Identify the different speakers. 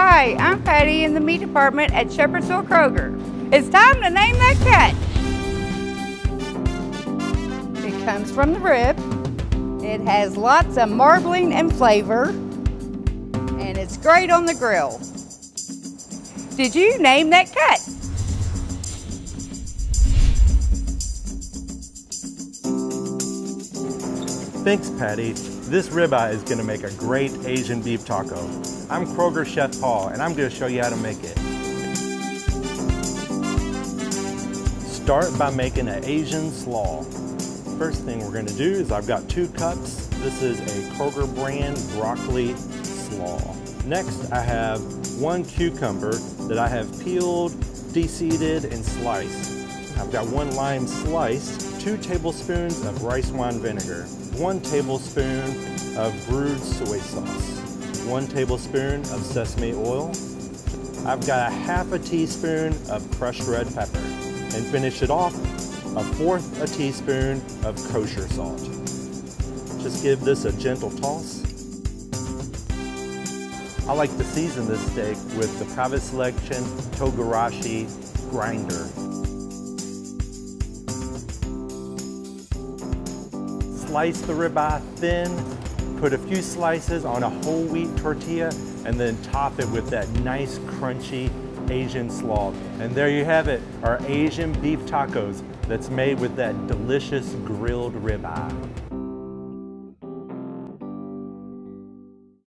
Speaker 1: Hi, I'm Patty in the meat department at Shepherdsville Kroger. It's time to name that cat. It comes from the rib. It has lots of marbling and flavor. And it's great on the grill. Did you name that cat?
Speaker 2: Thanks, Patty. This ribeye is gonna make a great Asian beef taco. I'm Kroger Chef Paul, and I'm gonna show you how to make it. Start by making an Asian slaw. First thing we're gonna do is I've got two cups. This is a Kroger brand broccoli slaw. Next, I have one cucumber that I have peeled, deseeded, and sliced. I've got one lime sliced, two tablespoons of rice wine vinegar, one tablespoon of brewed soy sauce, one tablespoon of sesame oil. I've got a half a teaspoon of crushed red pepper and finish it off a fourth a teaspoon of kosher salt. Just give this a gentle toss. I like to season this steak with the Private Selection Togarashi grinder. Slice the ribeye thin, put a few slices on a whole wheat tortilla, and then top it with that nice crunchy Asian slaw. And there you have it, our Asian beef tacos that's made with that delicious grilled ribeye.